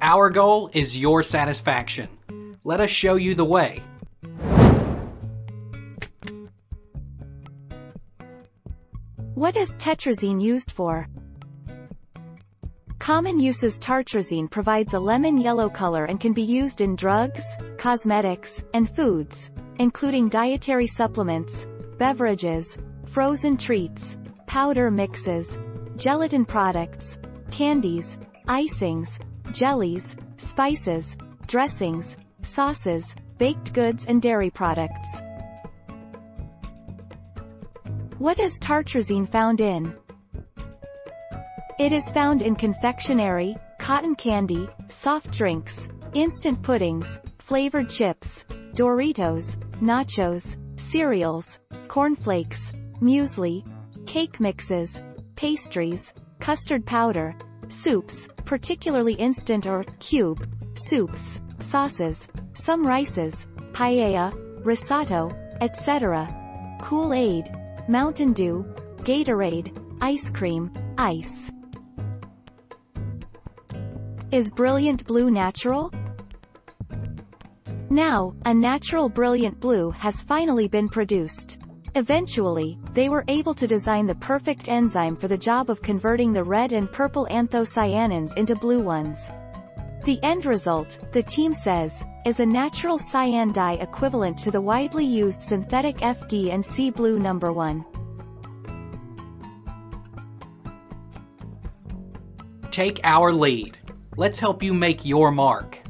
Our goal is your satisfaction. Let us show you the way. What is tetrazine used for? Common uses tartrazine provides a lemon yellow color and can be used in drugs, cosmetics, and foods, including dietary supplements, beverages, frozen treats, powder mixes, gelatin products, candies, icings, jellies, spices, dressings, sauces, baked goods and dairy products. What is tartrazine found in? It is found in confectionery, cotton candy, soft drinks, instant puddings, flavored chips, Doritos, nachos, cereals, cornflakes, muesli, cake mixes, pastries, custard powder, soups, particularly instant or cube, soups, sauces, some rices, paella, risotto, etc. Kool-Aid, Mountain Dew, Gatorade, ice cream, ice. Is Brilliant Blue natural? Now, a natural Brilliant Blue has finally been produced. Eventually, they were able to design the perfect enzyme for the job of converting the red and purple anthocyanins into blue ones. The end result, the team says, is a natural cyan dye equivalent to the widely used synthetic FD and C blue number 1. Take our lead. Let's help you make your mark.